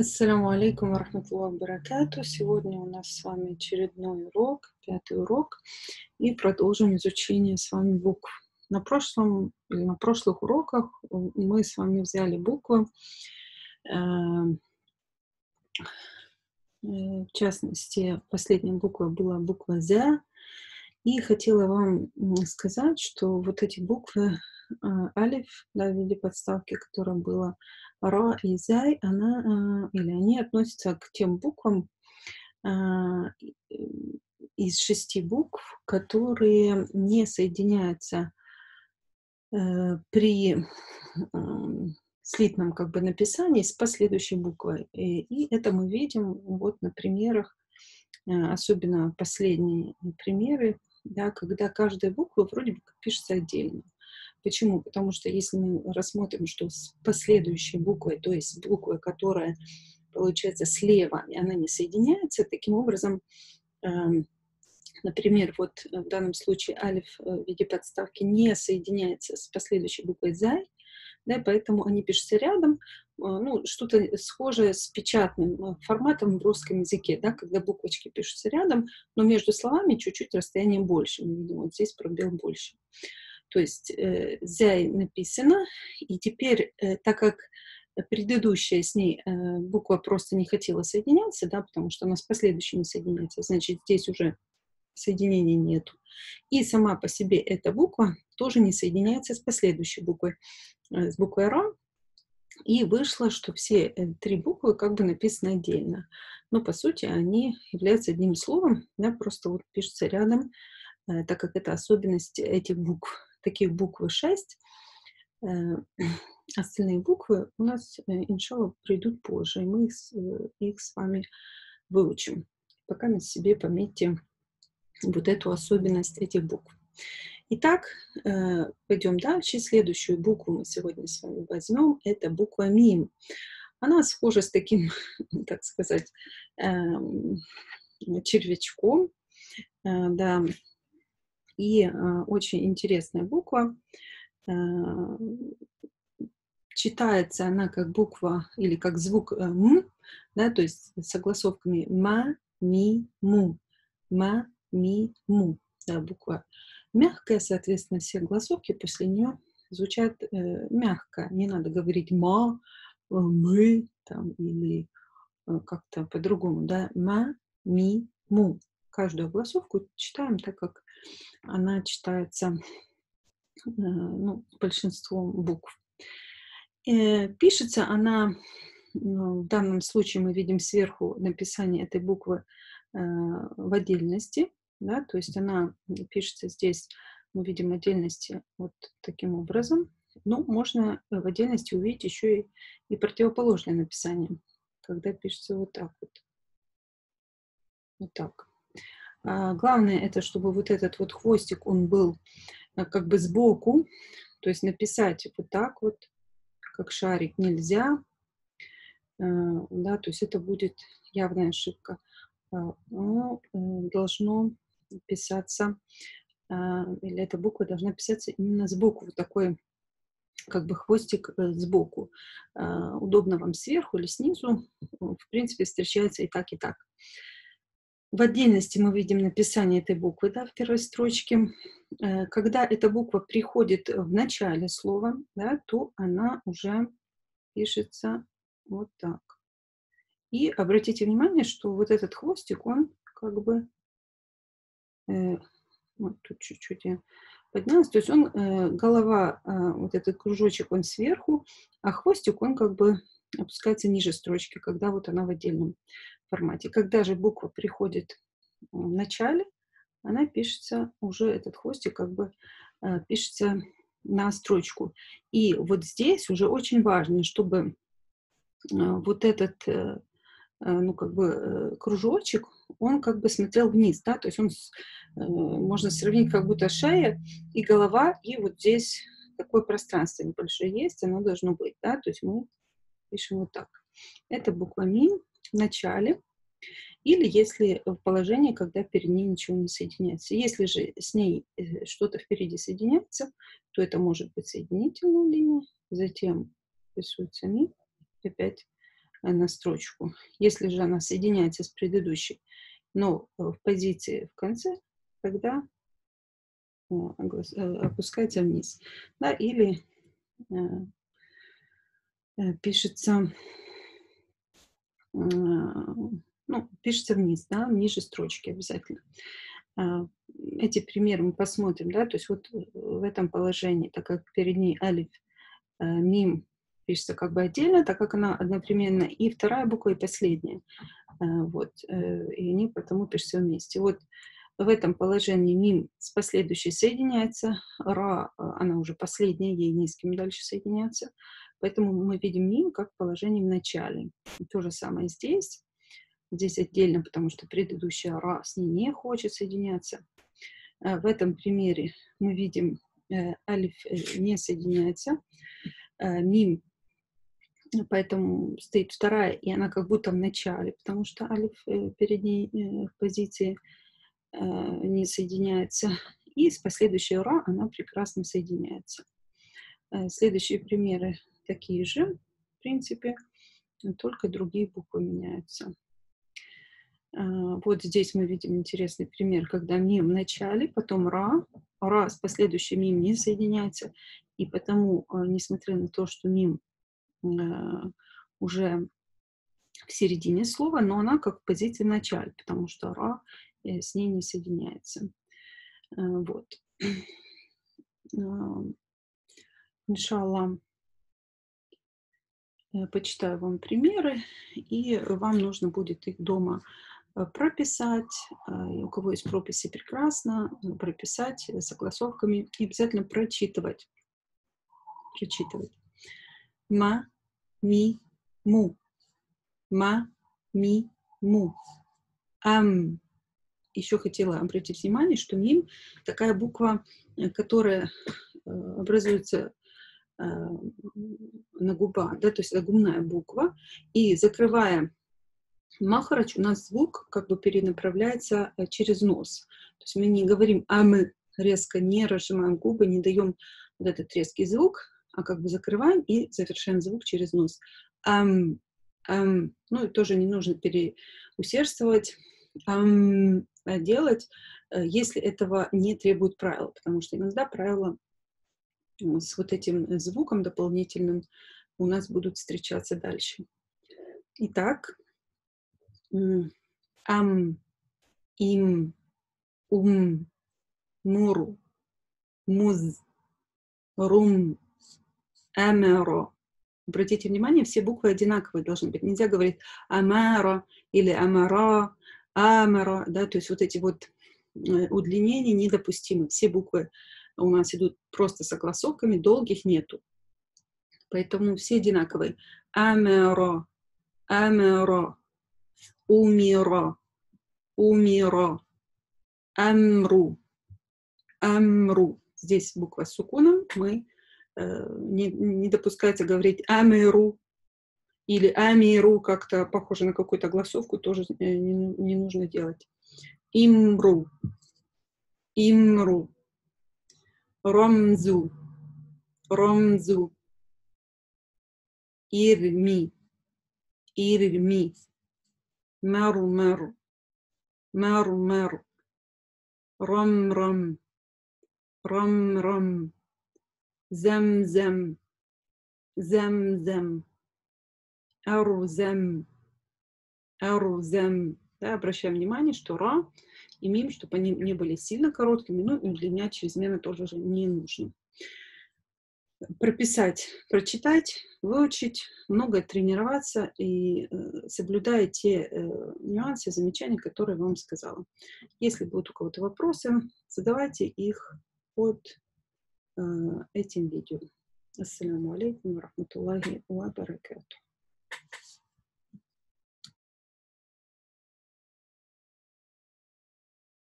Ассаламу алейкум варахматуллах баракату. Сегодня у нас с вами очередной урок, пятый урок, и продолжим изучение с вами букв. На прошлом или на прошлых уроках мы с вами взяли буквы, э, э, в частности, последняя буква была буква «З», и хотела вам сказать, что вот эти буквы э, алиф, да, в виде подставки, которая была ра и зай, она, э, или они относятся к тем буквам э, из шести букв, которые не соединяются при слитном как бы написании с последующей буквой. И, и это мы видим вот на примерах, особенно последние примеры да, когда каждая буква вроде бы пишется отдельно. Почему? Потому что если мы рассмотрим, что с последующей буквой, то есть буквой, которая получается слева, и она не соединяется, таким образом, э, например, вот в данном случае алиф в виде подставки не соединяется с последующей буквой зай, да, поэтому они пишутся рядом, а, ну, что-то схожее с печатным а, форматом в русском языке, да, когда буквочки пишутся рядом, но между словами чуть-чуть расстояние больше. Мы видим, вот здесь пробел больше. То есть э, «зяй» написано, и теперь, э, так как предыдущая с ней э, буква просто не хотела соединяться, да, потому что она с последующей не соединяется, значит, здесь уже соединения нету. И сама по себе эта буква тоже не соединяется с последующей буквой, э, с буквой «ра», и вышло, что все э, три буквы как бы написаны отдельно. Но по сути они являются одним словом, да, просто вот пишутся рядом, э, так как это особенность этих букв. Таких буквы шесть. Э, остальные буквы у нас, иншалла, придут позже, и мы их, их с вами выучим. Пока на себе пометьте вот эту особенность этих букв. Итак, э, пойдем дальше. Следующую букву мы сегодня с вами возьмем. Это буква МИМ. Она схожа с таким, так сказать, эм, червячком. Э, да. И э, очень интересная буква. Читается она как буква или как звук «м», да, то есть согласовками «ма», «ми», «му». «Ма», «ми», «му». Да, буква мягкая, соответственно, все голосовки после нее звучат э, мягко. Не надо говорить ма, э, мы там, или э, как-то по-другому. Да? Ма, ми, му. Каждую голосовку читаем так, как она читается э, ну, большинством букв. Э, пишется она, ну, в данном случае мы видим сверху написание этой буквы э, в отдельности, да, то есть она пишется здесь, мы видим отдельности вот таким образом. Но можно в отдельности увидеть еще и, и противоположное написание, когда пишется вот так вот. Вот так. А главное это, чтобы вот этот вот хвостик, он был а, как бы сбоку, то есть написать вот так вот, как шарик, нельзя, а, да, то есть это будет явная ошибка. А, оно э, должно писаться, а, или эта буква должна писаться именно сбоку, вот такой как бы хвостик э, сбоку. А, удобно вам сверху или снизу, в принципе, встречается и так, и так. В отдельности мы видим написание этой буквы да, в первой строчке. Э, когда эта буква приходит в начале слова, да, то она уже пишется вот так. И обратите внимание, что вот этот хвостик, он как бы вот тут чуть-чуть я поднялась, то есть он, э, голова, а, вот этот кружочек, он сверху, а хвостик, он как бы опускается ниже строчки, когда вот она в отдельном формате. Когда же буква приходит в начале, она пишется, уже этот хвостик как бы э, пишется на строчку. И вот здесь уже очень важно, чтобы вот этот Э, ну, как бы э, кружочек, он как бы смотрел вниз, да, то есть он, э, можно сравнить как будто шея и голова, и вот здесь такое пространство небольшое есть, оно должно быть, да, то есть мы пишем вот так. Это буква ми в начале, или если в положении, когда перед ней ничего не соединяется. Если же с ней что-то впереди соединяется, то это может быть соединительная линия, затем рисуется ми, опять на строчку. Если же она соединяется с предыдущей, но в позиции в конце, тогда опускается вниз. Да, или пишется ну, пишется вниз, да, ниже строчки обязательно. А, эти примеры мы посмотрим, да, то есть вот в этом положении, так как перед ней алиф, э, мим пишется как бы отдельно, так как она одновременно и вторая буква, и последняя. А, вот, э, и они потому пишутся вместе. Вот в этом положении мим с последующей соединяется, ра, она уже последняя, ей низким дальше соединяется. Поэтому мы видим мим как положение в начале. То же самое здесь. Здесь отдельно, потому что предыдущая ра с ней не хочет соединяться. Э, в этом примере мы видим э, алиф э, не соединяется, мим, поэтому стоит вторая, и она как будто в начале, потому что алиф перед ней в позиции не соединяется. И с последующей ра она прекрасно соединяется. Следующие примеры такие же, в принципе, только другие буквы меняются. Вот здесь мы видим интересный пример, когда мим в начале, потом ра, ра с последующим мим не соединяется, и потому, несмотря на то, что мим уже в середине слова, но она как в позиции в начале, потому что ра э, с ней не соединяется. Вот. Иншаллах, почитаю вам примеры, и вам нужно будет их дома Э, прописать, э, у кого есть прописи, прекрасно, э, прописать согласовками и обязательно прочитывать. Прочитывать. Ма, ми, му. Ма, ми, му. Ам. Еще хотела обратить внимание, что мим такая буква, которая образуется на губах, да, то есть это губная буква, и закрывая Махарадж у нас звук как бы перенаправляется э, через нос. То есть мы не говорим «а мы», резко не разжимаем губы, не даем вот этот резкий звук, а как бы закрываем и завершаем звук через нос. Ам, ам, ну и тоже не нужно переусердствовать, ам, а делать, э, если этого не требует правила, потому что иногда правила с вот этим звуком дополнительным у нас будут встречаться дальше. Итак, ам, им, ум, мур, муз, рум, амеро. Обратите внимание, все буквы одинаковые должны быть. Нельзя говорить амаро или амара, амаро, да, то есть вот эти вот э, удлинения недопустимы. Все буквы у нас идут просто согласовками, долгих нету. Поэтому все одинаковые. Амеро, амеро, умира, умира, амру, амру. Здесь буква с сукуном мы Э, не, не допускается а говорить «Амиру» или «Амиру» как-то похоже на какую-то гласовку, тоже э, не, не нужно делать. «Имру», «Имру», «Ромзу», «Ромзу», «Ирми», «Ирми», «Мару-мару», «Мару-мару», «Ром-ром», «Ром-ром», زمزم زمزم أرزم أرزم да, обращаем внимание, что ра и мим, чтобы они не были сильно короткими, ну и удлинять чрезмерно тоже не нужно прописать, прочитать, выучить, много тренироваться и э, соблюдая те э, нюансы, замечания, которые вам сказала. Если будут у кого-то вопросы, задавайте их под э, этим видео. Ассаламу алейкум рахматуллахи ва баракату.